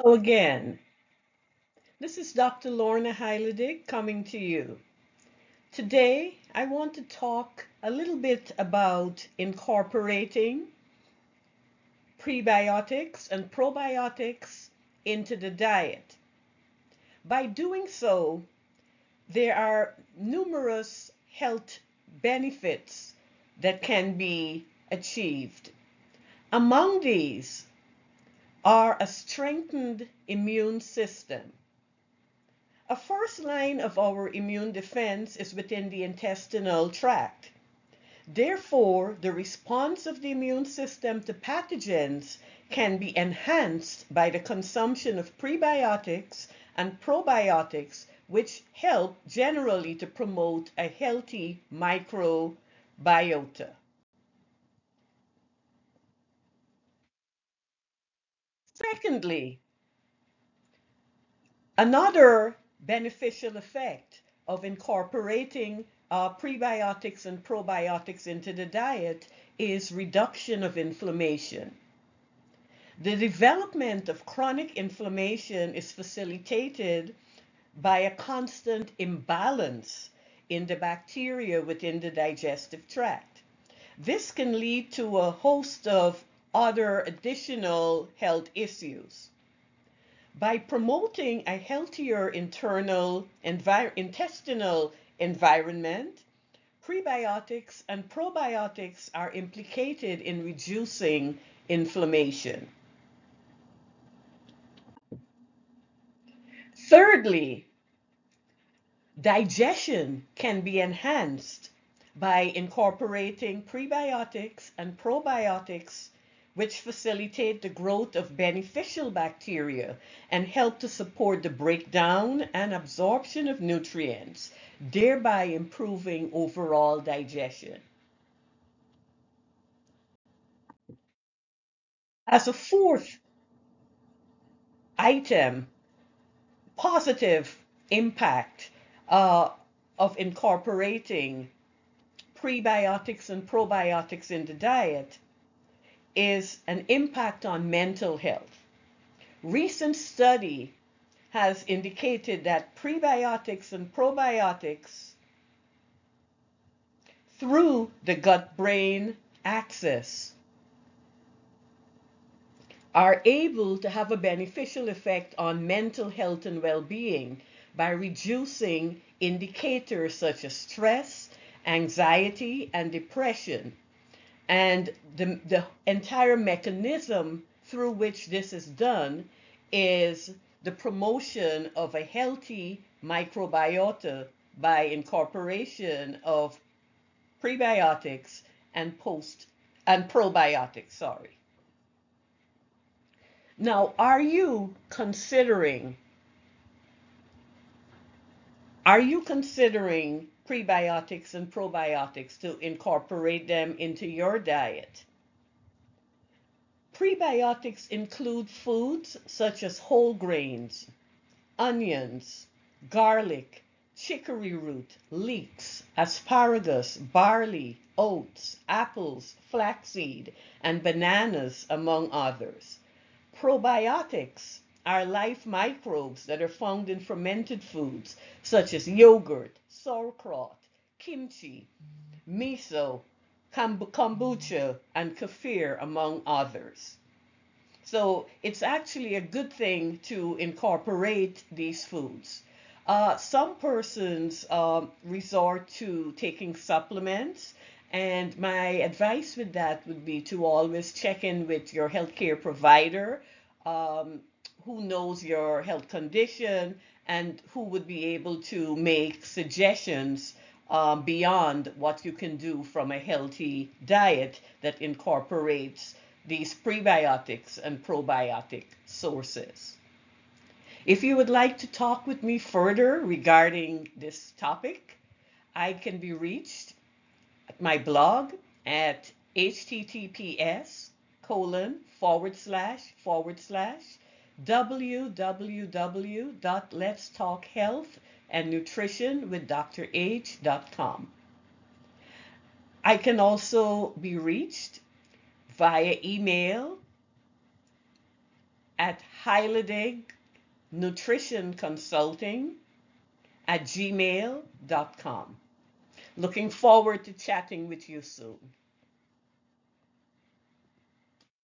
Hello again. This is Dr. Lorna Hylledig coming to you. Today, I want to talk a little bit about incorporating prebiotics and probiotics into the diet. By doing so, there are numerous health benefits that can be achieved. Among these are a strengthened immune system. A first line of our immune defense is within the intestinal tract. Therefore, the response of the immune system to pathogens can be enhanced by the consumption of prebiotics and probiotics, which help generally to promote a healthy microbiota. Secondly, another beneficial effect of incorporating uh, prebiotics and probiotics into the diet is reduction of inflammation. The development of chronic inflammation is facilitated by a constant imbalance in the bacteria within the digestive tract. This can lead to a host of other additional health issues. By promoting a healthier internal intestinal environment, prebiotics and probiotics are implicated in reducing inflammation. Thirdly, digestion can be enhanced by incorporating prebiotics and probiotics which facilitate the growth of beneficial bacteria and help to support the breakdown and absorption of nutrients, thereby improving overall digestion. As a fourth item, positive impact uh, of incorporating prebiotics and probiotics in the diet is an impact on mental health. Recent study has indicated that prebiotics and probiotics through the gut-brain axis are able to have a beneficial effect on mental health and well-being by reducing indicators such as stress, anxiety, and depression and the, the entire mechanism through which this is done is the promotion of a healthy microbiota by incorporation of prebiotics and post and probiotics, sorry. Now, are you considering are you considering prebiotics and probiotics to incorporate them into your diet. Prebiotics include foods such as whole grains, onions, garlic, chicory root, leeks, asparagus, barley, oats, apples, flaxseed, and bananas, among others. Probiotics are life microbes that are found in fermented foods such as yogurt, sauerkraut, kimchi, miso, kombucha, and kefir, among others. So it's actually a good thing to incorporate these foods. Uh, some persons uh, resort to taking supplements, and my advice with that would be to always check in with your healthcare provider um, who knows your health condition and who would be able to make suggestions um, beyond what you can do from a healthy diet that incorporates these prebiotics and probiotic sources. If you would like to talk with me further regarding this topic, I can be reached at my blog at https colon forward slash forward slash www.letstalkhealthandnutritionwithdrh.com. I can also be reached via email at Hylledig Nutrition Consulting at gmail.com. Looking forward to chatting with you soon.